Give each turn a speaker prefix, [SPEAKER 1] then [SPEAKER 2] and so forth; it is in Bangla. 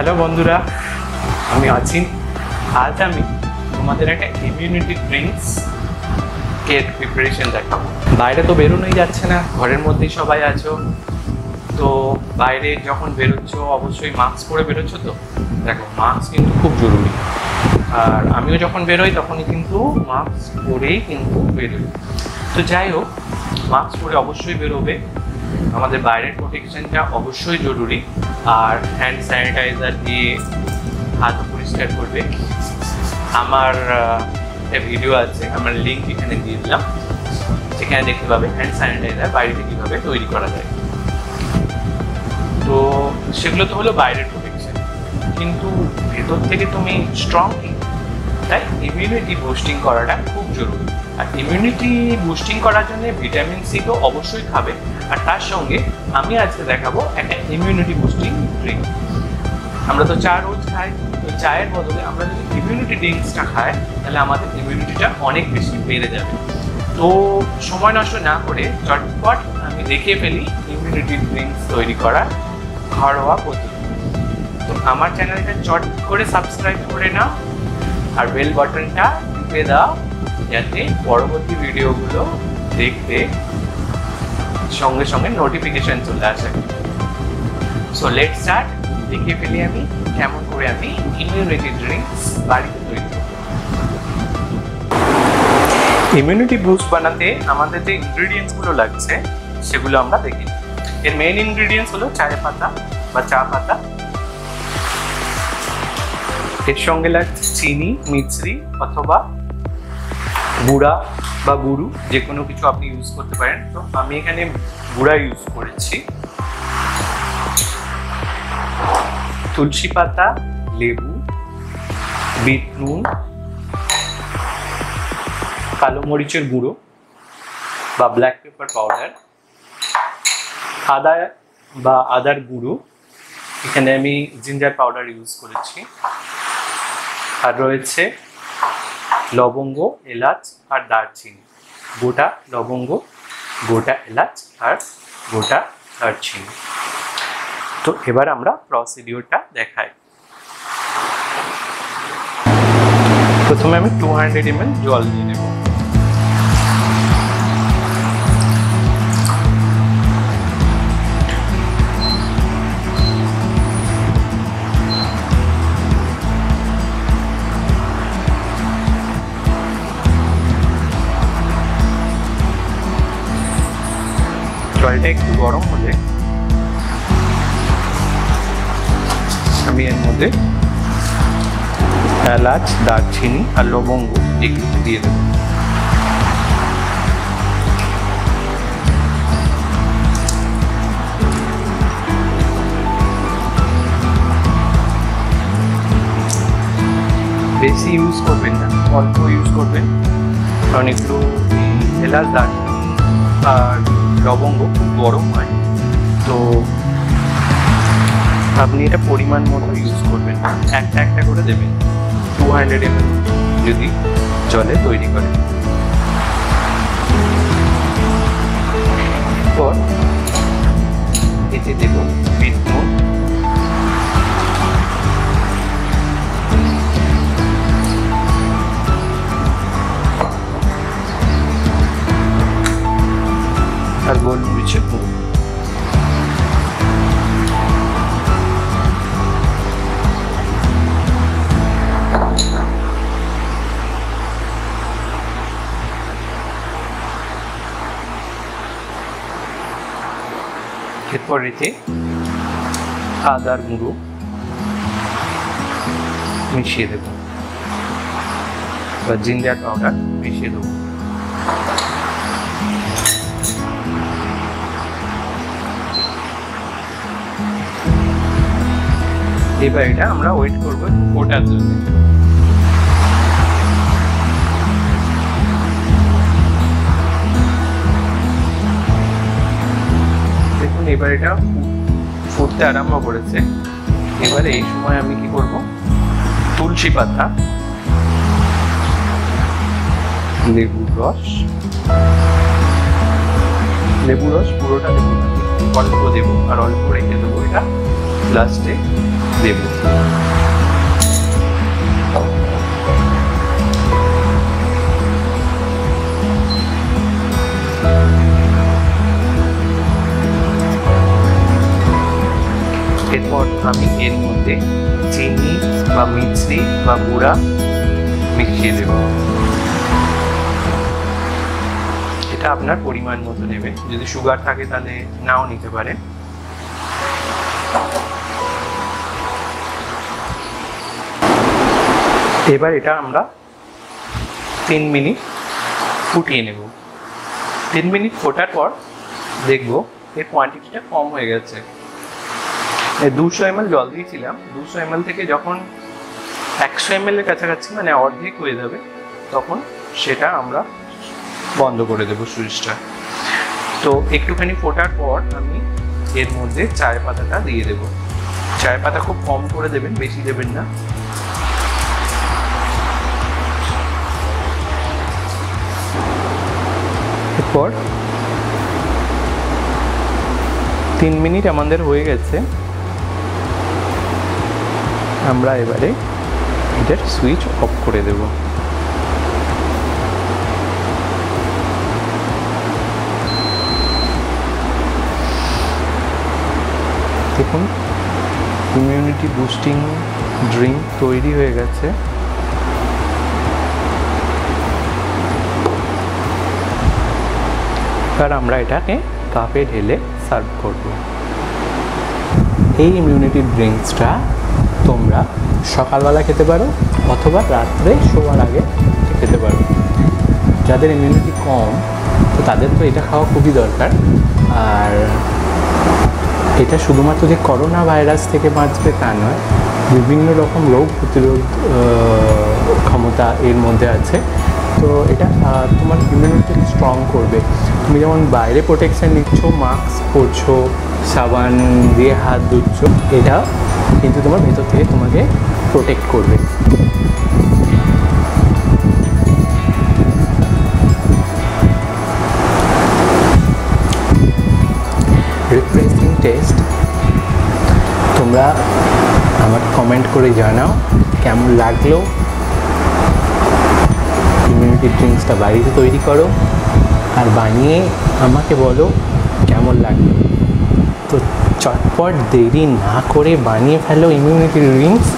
[SPEAKER 1] হ্যালো বন্ধুরা, আমি আছি আজ আমি তোমাদের একটা ইমিউনিটি ড্রিঙ্কস এর প্রিপারেশন দেখাবো। বাইরে তো বেরোনোই যাচ্ছে না, ঘরের মধ্যেই সবাই আছো। তো বাইরে যখন বেরোচ্ছ, অবশ্যই মাস্ক পরে বেরোচ্ছ তো? দেখো মাস্ক কিন্তু খুব জরুরি। আর আমিও যখন বেরোই, তখনই কিন্তু মাস্ক পরেই কিন্তু বেরোই। তো যাই হোক মাস্ক পরে অবশ্যই বেরোবে। আমাদের বাইরের প্রোটেকশনটা অবশ্যই জরুরি। আর হ্যান্ড স্যানিটাইজার দিয়ে হাত পরিষ্কার করবে। আমার ভিডিও আছে, আমার লিঙ্ক এখানে দিয়ে দিলাম। সেখানে দেখতে পাবে হ্যান্ড স্যানিটাইজার বাড়িতে কীভাবে তৈরি করা যায়। তো সেগুলো তো হলো বাইরের প্রোটেকশন কিন্তু ভেতর থেকে তুমি স্ট্রং তাই ইমিউনিটি বুস্টিং করাটা খুব জরুরি। আর ইমিউনিটি বুস্টিং করার জন্য ভিটামিন সি তো অবশ্যই খাবে। আর তার সঙ্গে আমি আজকে দেখাবো একটা ইমিউনিটি বুস্টিং ড্রিঙ্ক আমরা তো চা রোজ খাই, তো চায়ের বদলে আমরা যদি ইমিউনিটি ড্রিঙ্কসটা খাই, তাহলে আমাদের ইমিউনিটিটা অনেক বেশি বেড়ে যাবে। তো সময় নষ্ট না করে চটপট আমি দেখে ফেলি ইমিউনিটি ড্রিঙ্কস তৈরি করা ঘরোয়া পদ্ধতি। তো আমার চ্যানেলটা চট করে সাবস্ক্রাইব করে নাও আর বেল বাটনটা টিপে দাও, যাতে পরবর্তী ভিডিওগুলো দেখতে সঙ্গে সঙ্গে নোটিফিকেশন চলে আসে। সো লেট স্টার্ট দেখে ফেলি আমি কেমন করে আমি ইমিউনিটি ড্রিঙ্কস বাড়িতে তৈরি ইমিউনিটি বুস্ট বানাতে আমাদের যে ইনগ্রেডিয়েন্টসগুলো লাগছে, সেগুলো আমরা দেখি এর মেইন ইনগ্রিডিয়েন্টস হলো চায়ের পাতা বা চা পাতা। এর সঙ্গে লাগছে চিনি, মিছরি অথবা গুড়া বা গুরু, যে কোনো কিছু আপনি ইউজ করতে পারেন। তো আমি এখানে গুড়া ইউজ করেছি। তুলসী পাতা, লেবু, বিট নুন, কালো মরিচের গুঁড়ো বা ব্ল্যাক পেপার পাউডার আদা বা আদার গুঁড়ো। এখানে আমি জিঞ্জার পাউডার ইউজ করেছি। আর রয়েছে লবঙ্গ, এলাচ আর দারচিনি। গোটা লবঙ্গ, গোটা এলাচ আর গোটা দারচিনি। তো এবার আমরা প্রসিডিওরটা দেখাই। প্রথমে আমি টু হান্ড্রেড এমএল জল দিয়ে নেব। জলটা একটু গরম হলে আমি এর মধ্যে এলাচ দারচিনি আর লবঙ্গ এগুলো দিয়ে দেবো। বেশি ইউজ করবেন না অল্প ইউজ করবেন। কারণ একটু এলাচ দারচিনি আর লবঙ্গ গরম হয়। তো আপনি এটা পরিমাণ মতো ইউজ করবেন। একটা একটা করে দেবেন। টু হান্ড্রেড এম যদি জলে তৈরি করেন। এতে দেব আর গোলমরিচের গুঁড়ো এরপর এতে আদার গুঁড়ো মিশিয়ে দেব। বা জিঞ্জার পাউডার মিশিয়ে দেবো। এবার এটা আমরা ওয়েট করব ফোটার জন্য। দেখুন এবার এটা ফুটতে আরম্ভ করেছে। এবারে এই সময় আমি কি করব? তুলসী পাতা লেবুর রস, লেবু রস পুরোটা দেবো অল্প দেবো আর অল্প রেখে দেবো এটা লাস্টে দেব। এরপর আমি এর মধ্যে চিনি বা মিছরি বা গুঁড়া মিশিয়ে দেব। এটা আপনার পরিমাণ মতো নেবে। যদি সুগার থাকে তাহলে নাও নিতে পারে এবার এটা আমরা তিন মিনিট ফুটিয়ে নেব। তিন মিনিট ফোটার পর দেখব এর কোয়ান্টিটিটা কম হয়ে গেছে। দুশো এম জল দিয়েছিলাম। দুশো এম থেকে যখন একশো এম এর কাছাকাছি মানে অর্ধেক হয়ে যাবে, তখন সেটা আমরা বন্ধ করে দেবো সুইচটা। তো একটুখানি ফোটার পর আমি এর মধ্যে চায় পাতাটা দিয়ে দেবো। চায় পাতা খুব কম করে দেবেন, বেশি দেবেন না। এরপর তিন মিনিট আমাদের হয়ে গেছে। আমরা এবারে এটার সুইচ অফ করে দেব। দেখুন ইমিউনিটি বুস্টিং ড্রিঙ্ক তৈরি হয়ে গেছে। এবার আমরা এটাকে কাপে ঢেলে সার্ভ করব। এই ইমিউনিটি ড্রিঙ্কসটা তোমরা সকালবেলা খেতে পারো অথবা রাত্রে শোয়ার আগে খেতে পারো। যাদের ইমিউনিটি কম, তো তাদের তো এটা খাওয়া খুবই দরকার। আর এটা শুধুমাত্র যে করোনা ভাইরাস থেকে বাঁচবে তা নয়, বিভিন্ন রকম রোগ প্রতিরোধ ক্ষমতা এর মধ্যে আছে। তো এটা তোমার ইমিউনিটি স্ট্রং করবে। তুমি যেমন বাইরে প্রোটেকশান নিচ্ছ মাস্ক পরছো, সাবান দিয়ে হাত ধুচ্ছ, এটা কিন্তু তোমার ভেতর থেকে তোমাকে প্রোটেক্ট করবে। রিফ্রেশিং টেস্ট তোমরা আমার কমেন্ট করে জানাও কেমন লাগল। ইমিউনিটি ড্রিঙ্কসটা বাড়িতে তৈরি করো আর বানিয়ে আমাকে বলো কেমন লাগবে। তো চটপট দেরি না করে বানিয়ে ফেলো ইমিউনিটি ড্রিঙ্কস